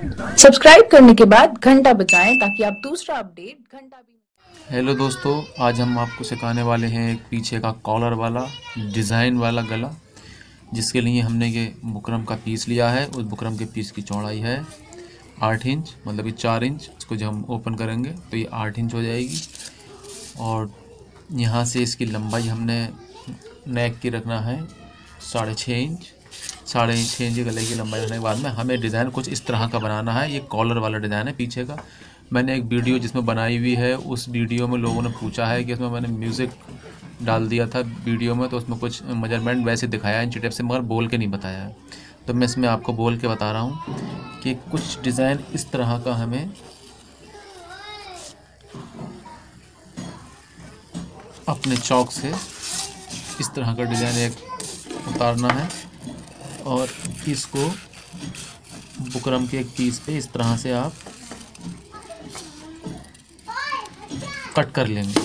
Subscribe करने के बाद घंटा बजाएँ ताकि आप दूसरा अपडेट घंटा भी हेलो दोस्तों, आज हम आपको सिखाने वाले हैं एक पीछे का कॉलर वाला डिज़ाइन वाला गला, जिसके लिए हमने ये बुकरम का पीस लिया है। उस बुकरम के पीस की चौड़ाई है आठ इंच मतलब ये चार इंच। इसको जब हम ओपन करेंगे तो ये आठ इंच हो जाएगी। और यहाँ से इसकी लंबाई हमने नेक की रखना है साढ़े छः इंच। साढ़े छः इंच गले की लंबाई होने के बाद में हमें डिज़ाइन कुछ इस तरह का बनाना है। ये कॉलर वाला डिज़ाइन है पीछे का। मैंने एक वीडियो जिसमें बनाई हुई है, उस वीडियो में लोगों ने पूछा है कि उसमें मैंने म्यूज़िक डाल दिया था वीडियो में तो उसमें कुछ मेज़रमेंट वैसे दिखाया इंच टेप से, मगर बोल के नहीं बताया है। तो मैं इसमें आपको बोल के बता रहा हूँ कि कुछ डिज़ाइन इस तरह का हमें अपने चौक से इस तरह का डिज़ाइन एक उतारना है। और इसको बुकरम के एक पीस पे इस तरह से आप कट कर लेंगे।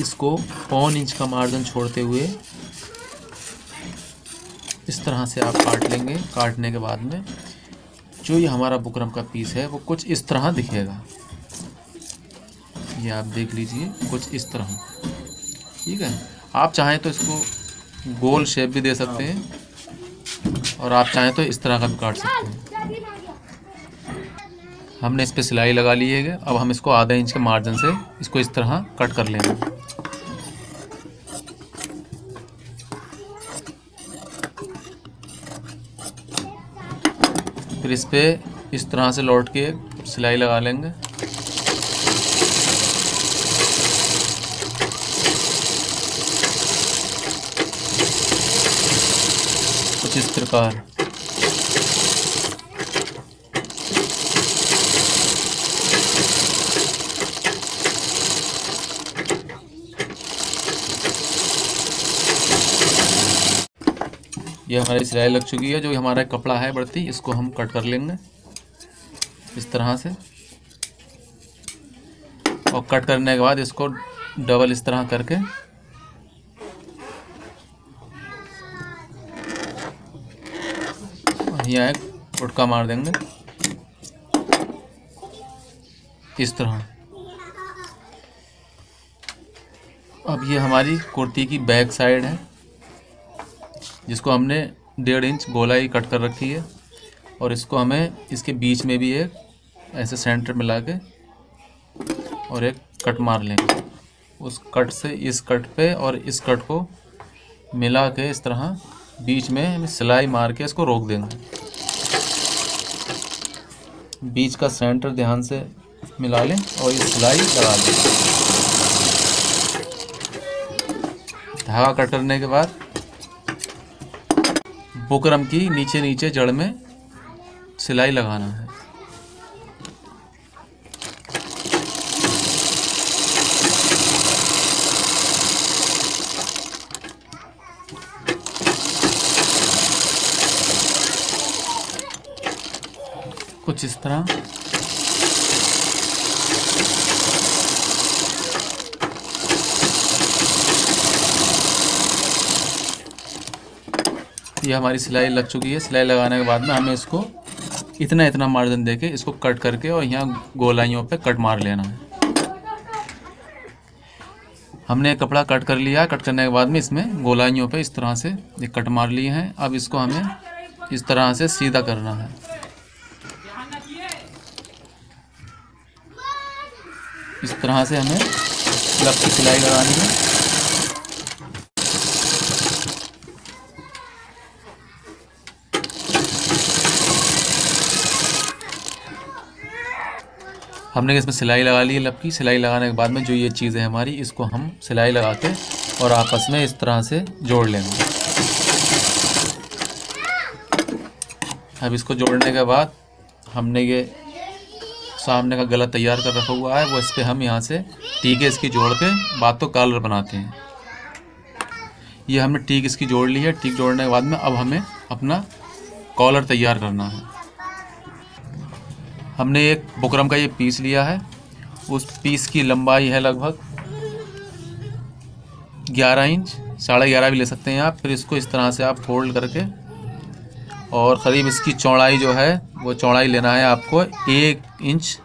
इसको पौन इंच का मार्जिन छोड़ते हुए इस तरह से आप काट लेंगे। काटने के बाद में जो ये हमारा बुकरम का पीस है, वो कुछ इस तरह दिखेगा। ये आप देख लीजिए, कुछ इस तरह। ठीक है? आप चाहें तो इसको गोल शेप भी दे सकते हैं। और आप चाहें तो इस तरह का भी काट सकते हैं। हमने इस पर सिलाई लगा ली है अब हम इसको आधा इंच के मार्जिन से इसको इस तरह कट कर लेंगे। फिर इस पर इस तरह से लौट के सिलाई लगा लेंगे। कुछ इस प्रकार। ये हमारी सिलाई लग चुकी है, जो हमारा कपड़ा है बढ़ती, इसको हम कट कर लेंगे, इस तरह से। और कट करने के बाद इसको डबल इस तरह करके यहाँ एक उटका मार देंगे। इस तरह। अब ये हमारी कुर्ती की बैक साइड है, जिसको हमने डेढ़ इंच गोलाई कट कर रखी है, और इसको हमें इसके बीच में भी एक ऐसे सेंटर में ला के और एक कट मार लेंगे। उस कट से इस कट पे और इस कट को मिला के इस तरह बीच में सिलाई मार के इसको रोक देंगे बीच का सेंटर ध्यान से मिला लें और ये सिलाई लगा लें। धागा कट करने के बाद बुकरम की नीचे नीचे जड़ में सिलाई लगाना है। कुछ इस तरह। ये हमारी सिलाई लग चुकी है। सिलाई लगाने के बाद में हमें इसको इतना इतना मार्जिन देके इसको कट करके और यहाँ गोलाइयों पे कट मार लेना है। हमने कपड़ा कट कर लिया। कट करने के बाद में इसमें गोलाइयों पे इस तरह से ये कट मार लिए हैं। अब इसको हमें इस तरह से सीधा करना है। इस तरह से हमें लब की सिलाई लगानी है। हमने इसमें सिलाई लगा ली है लब की सिलाई लगाने के बाद में जो ये चीज़ है हमारी, इसको हम सिलाई लगा के और आपस में इस तरह से जोड़ लेंगे। अब इसको जोड़ने के बाद हमने ये सामने का गला तैयार कर रखा हुआ है, वो इस पर हम यहाँ से टीके इसकी जोड़ के बाद तो कॉलर बनाते हैं। ये हमने टीक इसकी जोड़ ली है, टीक जोड़ने के बाद में अब हमें अपना कॉलर तैयार करना है। हमने एक बुकरम का ये पीस लिया है, उस पीस की लंबाई है लगभग 11 इंच, साढ़े ग्यारह भी ले सकते हैं आप, फिर इसको इस तरह से आप फोल्ड करके और क़रीब इसकी चौड़ाई जो है, वो चौड़ाई लेना है आपको एक इंच,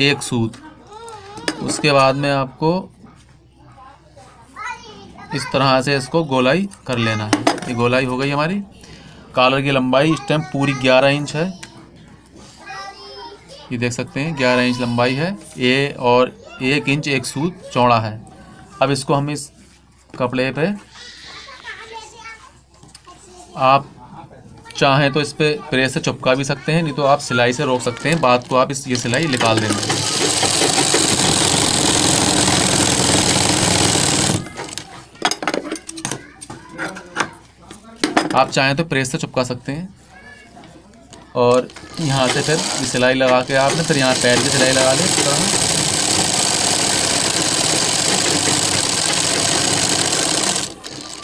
एक सूत। उसके बाद में आपको इस तरह से इसको गोलाई कर लेना है। ये गोलाई हो गई हमारी। कॉलर की लंबाई इस टाइम पूरी ग्यारह इंच है। ये देख सकते हैं, ग्यारह इंच लंबाई है। ए और एक इंच, एक सूत चौड़ा है। अब इसको हम इस कपड़े पे आप चाहें तो इस पर प्रेस से चुपका भी सकते हैं, नहीं तो आप सिलाई से रोक सकते हैं बाद को आप इस, ये सिलाई निकाल देंगे आप चाहें तो प्रेस से चिपका सकते हैं। और यहाँ से फिर सिलाई लगा के आपने फिर यहाँ पैर की सिलाई लगा लें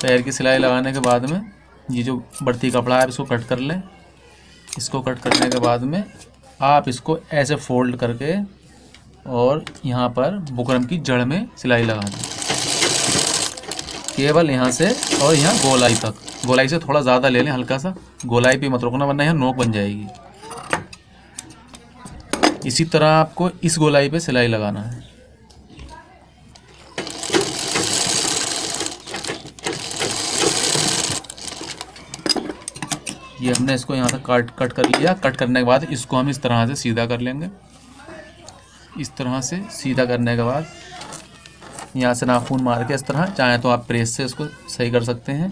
पैर की सिलाई लगाने के बाद में ये जो बढ़ती कपड़ा है इसको कट कर लें। इसको कट करने के बाद में आप इसको ऐसे फोल्ड करके और यहाँ पर बुकरम की जड़ में सिलाई लगा दें। केवल यहाँ से और यहाँ गोलाई तक। गोलाई से थोड़ा ज़्यादा ले लें, हल्का सा। गोलाई पे मत रोकना, वरना यहाँ नोक बन जाएगी। इसी तरह आपको इस गोलाई पे सिलाई लगाना है। ये हमने इसको यहाँ से कट कट कर लिया। कट करने के बाद इसको हम इस तरह से सीधा कर लेंगे। इस तरह से सीधा करने के बाद यहाँ से नाखून मार के इस तरह, चाहे तो आप प्रेस से इसको सही कर सकते हैं।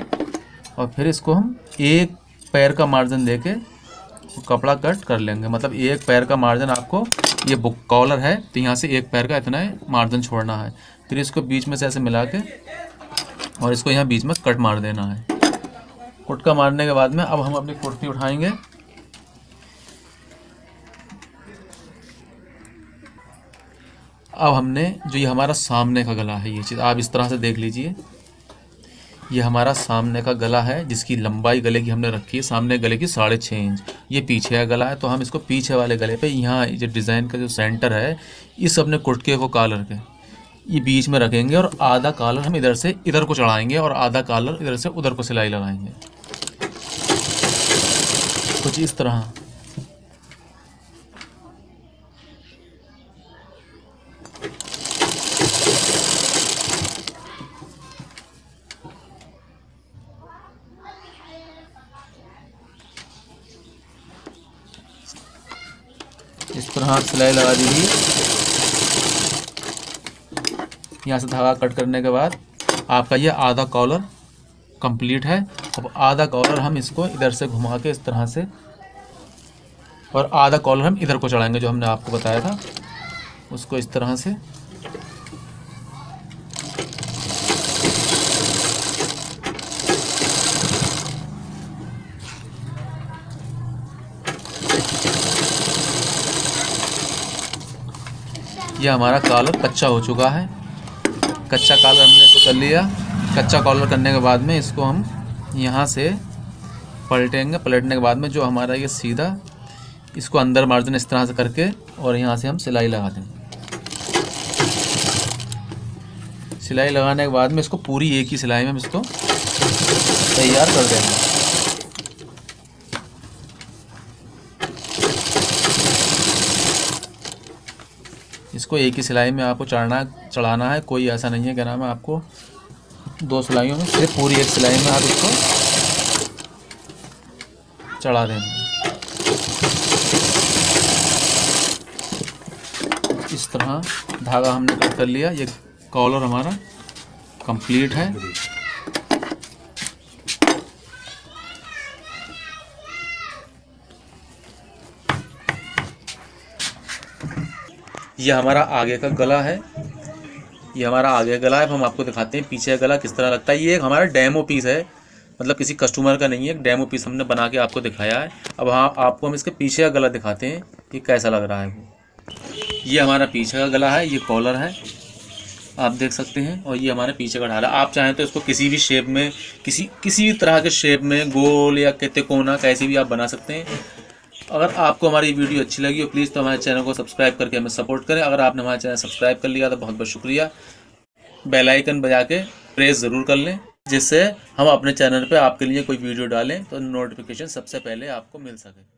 और फिर इसको हम एक पैर का मार्जिन देके कपड़ा कट कर लेंगे। मतलब एक पैर का मार्जिन आपको, ये बुक कॉलर है तो यहाँ से एक पैर का इतना मार्जिन छोड़ना है। फिर इसको बीच में से ऐसे मिला के और इसको यहाँ बीच में कट मार देना है। कुटका मारने के बाद में अब हम अपनी कुर्ती उठाएँगे। अब हमने जो ये हमारा सामने का गला है, ये चीज़ आप इस तरह से देख लीजिए। ये हमारा सामने का गला है, जिसकी लंबाई गले की हमने रखी है, सामने गले की साढ़े छः इंच। ये पीछे का गला है तो हम इसको पीछे वाले गले पे, यहाँ जो डिज़ाइन का जो सेंटर है, इस अपने कुटके को कॉलर के, ये बीच में रखेंगे और आधा कॉलर हम इधर से इधर को चढ़ाएँगे और आधा कॉलर इधर से उधर को सिलाई लगाएँगे। कुछ इस तरह। इस तरह सिलाई लगा दीजिए यहाँ से धागा कट करने के बाद आपका ये आधा कॉलर कंप्लीट है। अब आधा कॉलर हम इसको इधर से घुमा के इस तरह से और आधा कॉलर हम इधर को चढ़ाएँगे, जो हमने आपको बताया था। उसको इस तरह से। यह हमारा कॉलर कच्चा हो चुका है। कच्चा कॉलर हमने इसको कर लिया। कच्चा कॉलर करने के बाद में इसको हम यहाँ से पलटेंगे। पलटने के बाद में जो हमारा ये सीधा, इसको अंदर मार मार्जिन इस तरह से करके और यहाँ से हम सिलाई लगा देंगे। सिलाई लगाने के बाद में इसको पूरी एक ही सिलाई में हम इसको तैयार कर देंगे। इसको एक ही सिलाई में आपको चढ़ना, चढ़ाना है, कोई ऐसा नहीं है, क्या नाम है आपको? दो सिलाइयों में, सिर्फ़ पूरी एक सिलाई में आप इसको चढ़ा देना इस तरह धागा हमने कट कर लिया। ये कॉलर हमारा कंप्लीट है। यह हमारा आगे का गला है। ये हमारा आगे गला है हम आपको दिखाते हैं पीछे गला किस तरह लगता है। ये एक हमारा डैमो पीस है मतलब किसी कस्टमर का नहीं है, एक डैमो पीस हमने बना के आपको दिखाया है। अब हाँ आपको हम इसके पीछे का गला दिखाते हैं कि कैसा लग रहा है वो। ये हमारा पीछे का गला है, ये कॉलर है, आप देख सकते हैं, और ये हमारे पीछे का ढाला आप चाहें तो इसको किसी भी शेप में, किसी किसी भी तरह के शेप में, गोल या कहते कोना कैसे भी आप बना सकते हैं। अगर आपको हमारी वीडियो अच्छी लगी हो प्लीज़ तो हमारे चैनल को सब्सक्राइब करके हमें सपोर्ट करें। अगर आपने हमारा चैनल सब्सक्राइब कर लिया तो बहुत बहुत शुक्रिया। बेल आइकन बजा के प्रेस ज़रूर कर लें, जिससे हम अपने चैनल पे आपके लिए कोई वीडियो डालें तो नोटिफिकेशन सबसे पहले आपको मिल सके।